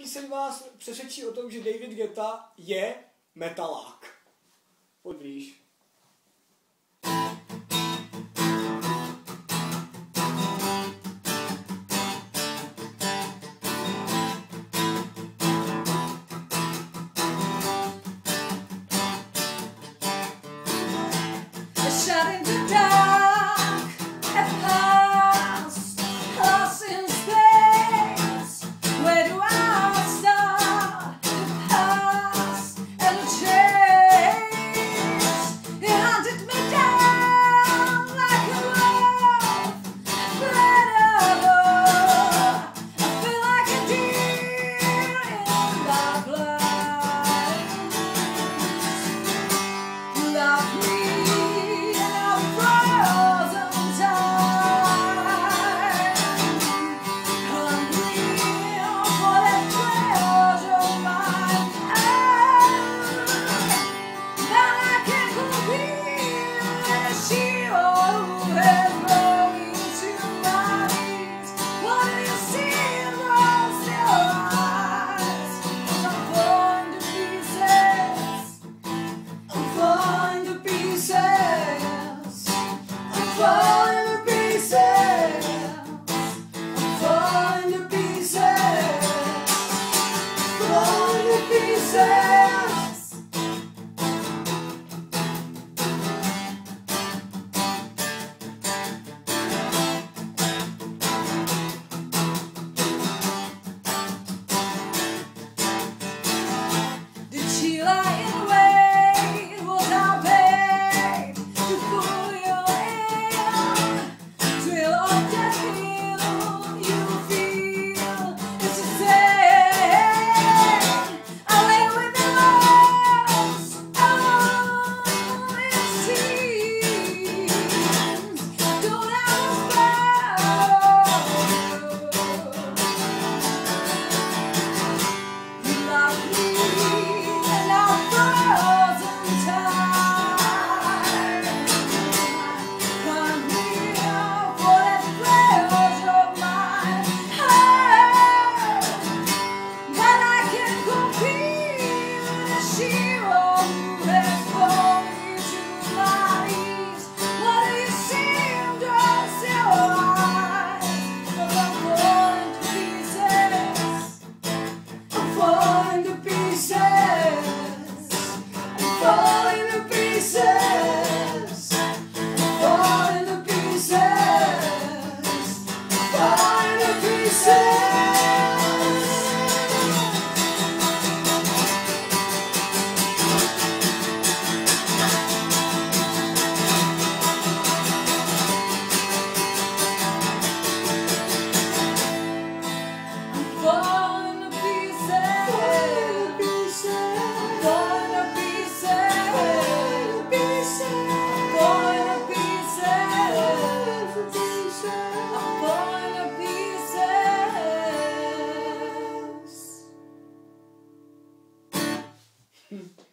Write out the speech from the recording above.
píseň vás přesvědčí o tom, že David Geta je metalák. Podvíš. Shut in the dark. see. fall in the pit. Hmm.